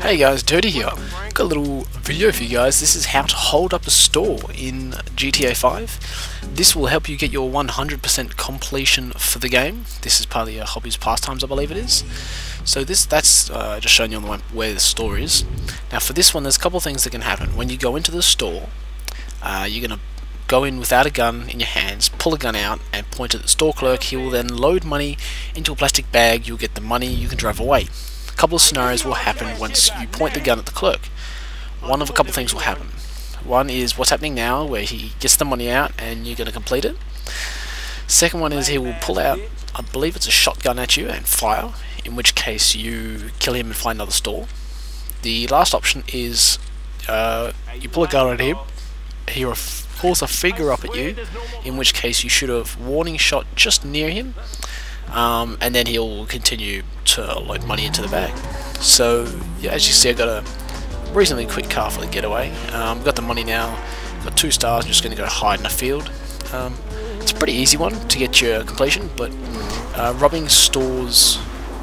Hey guys, Dirty here. Got a little video for you guys. This is how to hold up a store in GTA 5. This will help you get your 100% completion for the game. This is part of your hobbies pastimes, I believe it is. So this that's uh, just showing you on the where the store is. Now for this one, there's a couple things that can happen. When you go into the store, uh, you're gonna go in without a gun in your hands, pull a gun out, and point at the store clerk. He will then load money into a plastic bag. You'll get the money. You can drive away couple of scenarios will happen once you point the gun at the clerk. One of a couple things will happen. One is what's happening now, where he gets the money out and you're going to complete it. Second one is he will pull out, I believe it's a shotgun at you and fire, in which case you kill him and find another store. The last option is uh, you pull a gun at him, he pulls a figure up at you, in which case you shoot a warning shot just near him, um, and then he'll continue to load money into the bag. So yeah, as you see, I got a reasonably quick car for the getaway. Um, got the money now. Got two stars. I'm just going to go hide in a field. Um, it's a pretty easy one to get your completion, but uh, robbing stores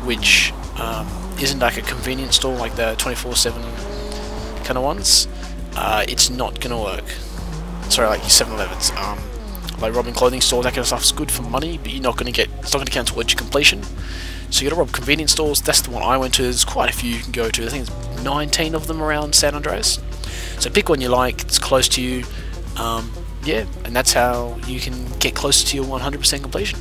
which um, isn't like a convenience store like the 24/7 kind of ones, uh, it's not going to work. Sorry, like your 7-Elevens. Like robbing clothing stores, that kind of stuff is good for money, but you're not going to get, it's not going to count towards your completion. So you got to rob convenience stores. That's the one I went to. There's quite a few you can go to. I think there's 19 of them around San Andreas. So pick one you like. It's close to you. Um, yeah, and that's how you can get closer to your 100% completion.